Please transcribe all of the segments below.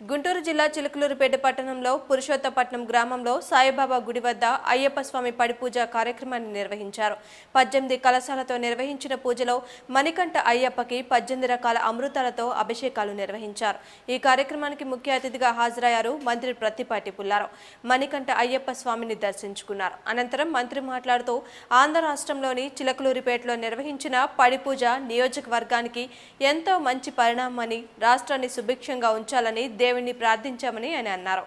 గుంటూరు జిల్లా చిలుకలూరుపేట పట్టణంలో పురుషోత్తపట్నం గ్రామంలో సాయిబాబా గుడి వద్ద అయ్యప్ప స్వామి పడిపూజ కార్యక్రమాన్ని నిర్వహించారు. పద్దెనిమిది కలశాలతో నిర్వహించిన పూజలో మణికంఠ అయ్యప్పకి పద్దెనిమిది రకాల అమృతాలతో అభిషేకాలు నిర్వహించారు. ఈ కార్యక్రమానికి ముఖ్య అతిథిగా హాజరయ్యారు మంత్రి ప్రత్తిపాటి పుల్లారావు. మణికంఠ అయ్యప్ప స్వామిని దర్శించుకున్నారు. అనంతరం మంత్రి మాట్లాడుతూ ఆంధ్ర రాష్ట్రంలోని చిలకలూరిపేటలో నిర్వహించిన పడిపూజ నియోజకవర్గానికి ఎంతో మంచి పరిణామమని రాష్ట్రాన్ని సుభిక్షంగా ఉంచాలని దేవుణ్ణి ప్రార్థించామని ఆయన అన్నారు.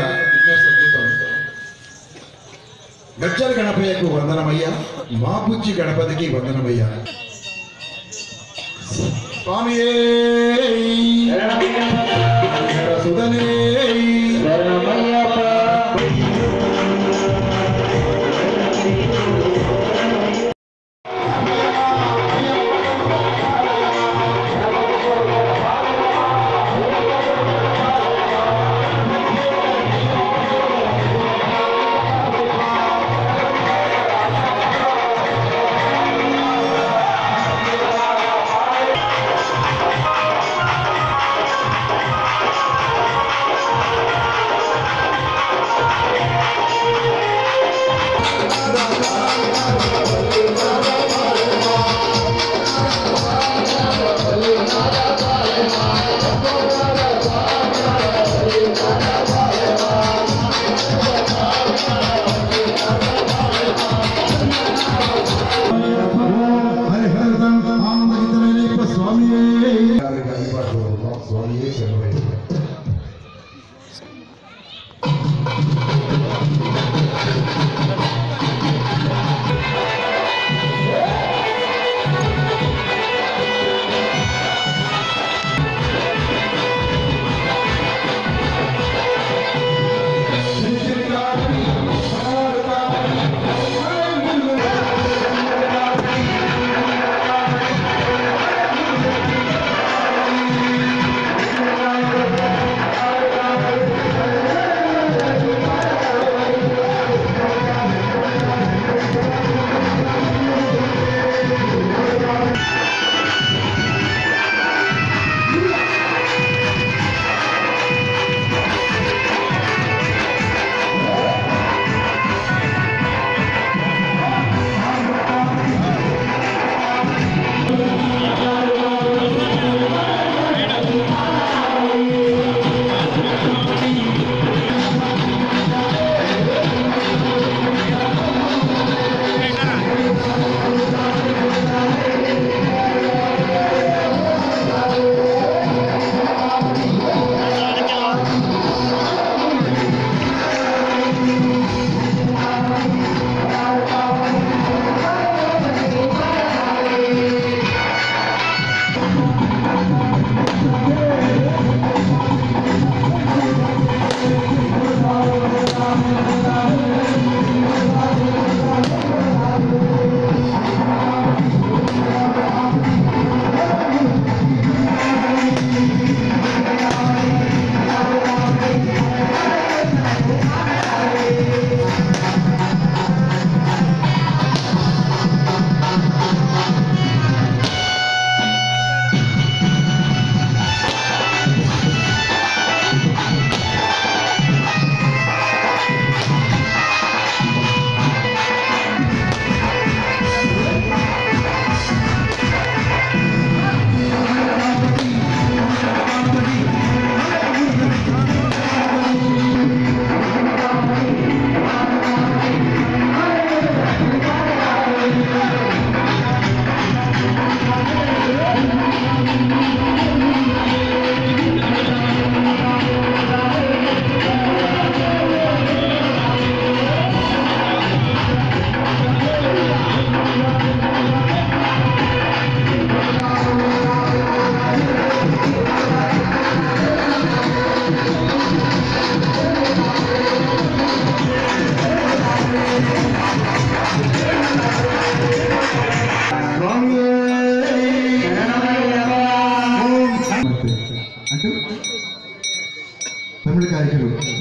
మరి ఇక విఘ్నేశ్వర గీతం గజ్జల గణపయ్యకు వందనమయ్యా మా బుజ్జి గణపతికి వందనమయ్యా స్వామి సుధనే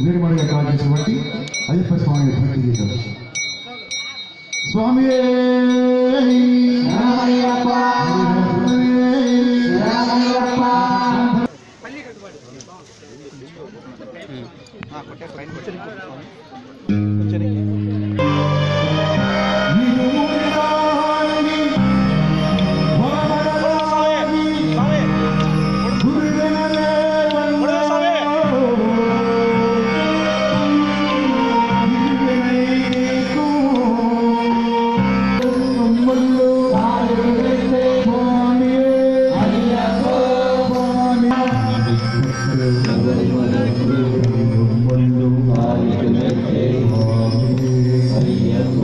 निर्मल अय्य स्वामी स्वामी గీతం స్వామి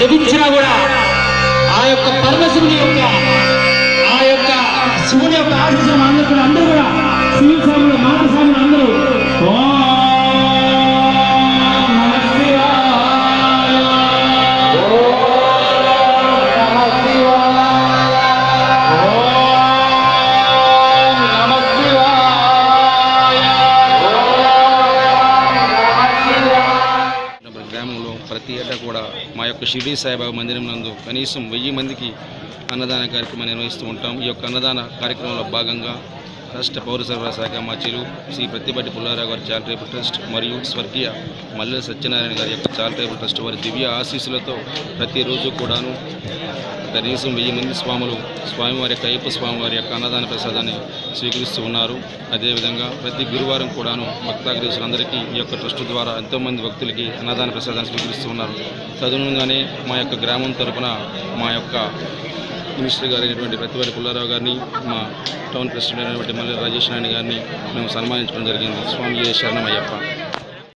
జపించినా కూడా ఆ యొక్క పరమశివుని యొక్క ఆ యొక్క శివుని యొక్క ఆశీస్సులు అందరూ కూడా అందరూ కూడా శివ స్వాములు మాత స్వాములు అందరూ షిరిడి సాయిబాబా మందిరం నందు కనీసం వెయ్యి మందికి అన్నదాన కార్యక్రమం నిర్వహిస్తూ ఉంటాం. ఈ యొక్క అన్నదాన కార్యక్రమంలో భాగంగా రాష్ట్ర పౌర సరఫరా శాఖ మాచీలు శ్రీ ప్రతిపట్టి పుల్లారావు గారి చారిటబుల్ ట్రస్ట్ మరియు స్వర్గీయ మల్లెల సత్యనారాయణ గారి యొక్క చారిటబుల్ ట్రస్ట్ వారి దివ్య ఆశీస్సులతో ప్రతిరోజు కూడాను కనీసం వెయ్యి మంది స్వాములు స్వామివారి యొక్క అయ్యప్ప స్వామివారి యొక్క అన్నదాన ప్రసాదాన్ని స్వీకరిస్తూ ఉన్నారు. అదేవిధంగా ప్రతి గురువారం కూడాను భక్తాగ్రీసులందరికీ ఈ యొక్క ట్రస్ట్ ద్వారా ఎంతోమంది భక్తులకి అన్నదాన ప్రసాదాన్ని స్వీకరిస్తూ ఉన్నారు. తదనుగానే మా యొక్క గ్రామం తరపున మా యొక్క మినిస్టర్ గారు అయినటువంటి ప్రతివారి పుల్లారావు గారిని మా టౌన్ ప్రెసిడెంట్ అయినటువంటి మల్లె రాజేష్ నాయుడు గారిని మేము సన్మానించడం జరిగింది. స్వామి శరణమయ్యప్ప.